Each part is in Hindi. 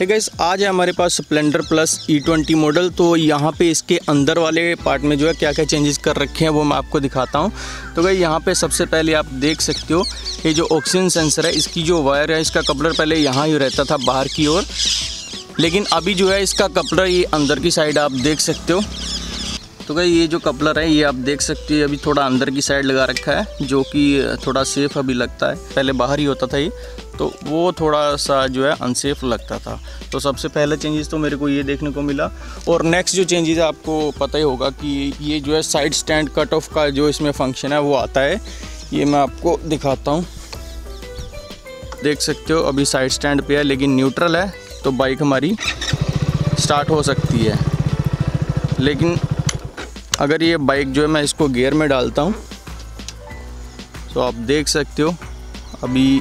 है गाइस आज है हमारे पास Splendor plus E twenty model तो यहाँ पे इसके अंदर वाले पार्ट में जो है क्या क्या चेंजेस कर रखे हैं वो मैं आपको दिखाता हूँ। तो गई यहाँ पे सबसे पहले आप देख सकते हो, ये जो ऑक्सीजन सेंसर है, इसकी जो वायर है, इसका कपलर पहले यहाँ ही रहता था, बाहर की ओर। लेकिन अभी जो है इसका कपलर ये अंदर की साइड आप देख सकते हो। तो भाई ये जो कपलर है, ये आप देख सकते हैं, अभी थोड़ा अंदर की साइड लगा रखा है, जो कि थोड़ा सेफ़ अभी लगता है। पहले बाहर ही होता था ये तो वो थोड़ा सा जो है अनसेफ लगता था। तो सबसे पहले चेंजेस तो मेरे को ये देखने को मिला। और नेक्स्ट जो चेंजेस आपको पता ही होगा कि ये जो है साइड स्टैंड कट ऑफ़ का जो इसमें फ़ंक्शन है, वो आता है। ये मैं आपको दिखाता हूँ। देख सकते हो, अभी साइड स्टैंड पे है, लेकिन न्यूट्रल है तो बाइक हमारी स्टार्ट हो सकती है। लेकिन अगर ये बाइक जो है मैं इसको गियर में डालता हूँ तो आप देख सकते हो, अभी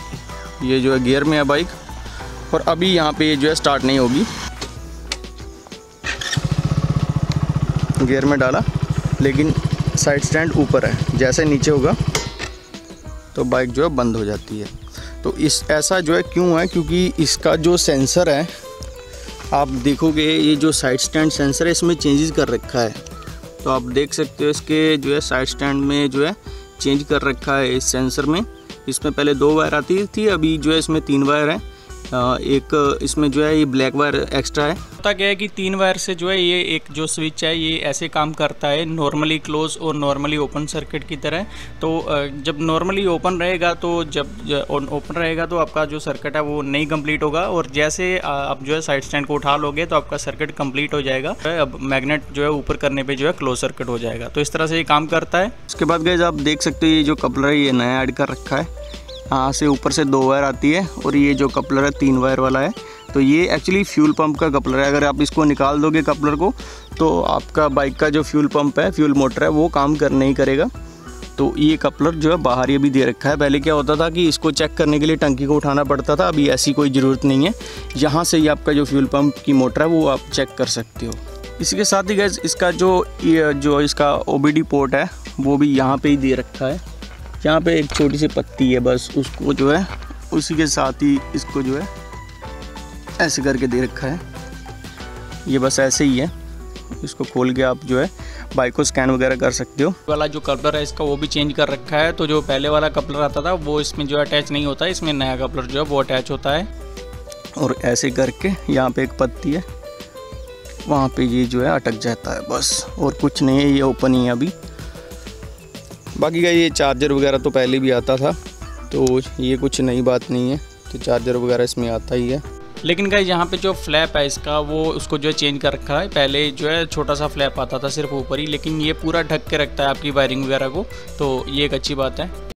ये जो है गियर में है बाइक और अभी यहाँ पे ये जो है स्टार्ट नहीं होगी। गियर में डाला, लेकिन साइड स्टैंड ऊपर है, जैसे नीचे होगा तो बाइक जो है बंद हो जाती है। तो इस, ऐसा जो है क्यों है, क्योंकि इसका जो सेंसर है, आप देखोगे ये जो साइड स्टैंड सेंसर है, इसमें चेंजेस कर रखा है। तो आप देख सकते हो इसके जो है साइड स्टैंड में जो है चेंज कर रखा है इस सेंसर में। इसमें पहले दो वायर आती थी, अभी जो है इसमें तीन वायर है। एक इसमें जो है ये ब्लैक वायर एक्स्ट्रा है। होता क्या है कि तीन वायर से जो है ये एक जो स्विच है ये ऐसे काम करता है नॉर्मली क्लोज और नॉर्मली ओपन सर्किट की तरह। तो जब नॉर्मली ओपन रहेगा तो जब ओपन रहेगा तो आपका जो सर्किट है वो नहीं कंप्लीट होगा। और जैसे आप जो है साइड स्टैंड को उठा लोगे तो आपका सर्किट कंप्लीट हो जाएगा। अब मैग्नेट जो है ऊपर करने पर जो है क्लोज सर्किट हो जाएगा। तो इस तरह से ये काम करता है। उसके बाद गए आप देख सकते हो ये जो कपलर है ये नया ऐड कर रखा है। यहाँ से ऊपर से दो वायर आती है और ये जो कपलर है, तीन वायर वाला है। तो ये एक्चुअली फ्यूल पंप का कपलर है। अगर आप इसको निकाल दोगे कपलर को तो आपका बाइक का जो फ्यूल पंप है फ्यूल मोटर है, वो काम कर, नहीं करेगा। तो ये कपलर जो है, बाहर ये भी दे रखा है। पहले क्या होता था कि इसको चेक करने के लिए टंकी को उठाना पड़ता था। अभी ऐसी कोई ज़रूरत नहीं है। यहाँ से ही आपका जो फ्यूल पंप की मोटर है, वो आप चेक कर सकते हो। इसी के साथ ही गैस इसका जो जो इसका ओबीडी पोर्ट है, वो भी यहाँ पे ही दे रखा है। यहाँ पे एक छोटी सी पत्ती है बस उसको जो है उसी के साथ ही इसको जो है ऐसे करके दे रखा है। ये बस ऐसे ही है। इसको खोल के आप जो है बाइक को स्कैन वगैरह कर सकते हो। वाला जो कपलर है इसका वो भी चेंज कर रखा है। तो जो पहले वाला कपलर आता था वो इसमें जो अटैच नहीं होता है इसमें नया कपलर जो है वो अटैच होता है। और ऐसे करके यहाँ पे एक पत्ती है वहाँ पे ये जो है अटक जाता है बस। और कुछ नहीं है ये ओपन ही है अभी। बाकी का ये चार्जर वगैरह तो पहले भी आता था तो ये कुछ नई बात नहीं है तो चार्जर वगैरह इसमें आता ही है। लेकिन गाइज़ यहाँ पे जो फ्लैप है इसका, वो उसको जो है चेंज कर रखा है। पहले जो है छोटा सा फ्लैप आता था सिर्फ़ ऊपर ही, लेकिन ये पूरा ढक के रखता है आपकी वायरिंग वगैरह को तो ये एक अच्छी बात है।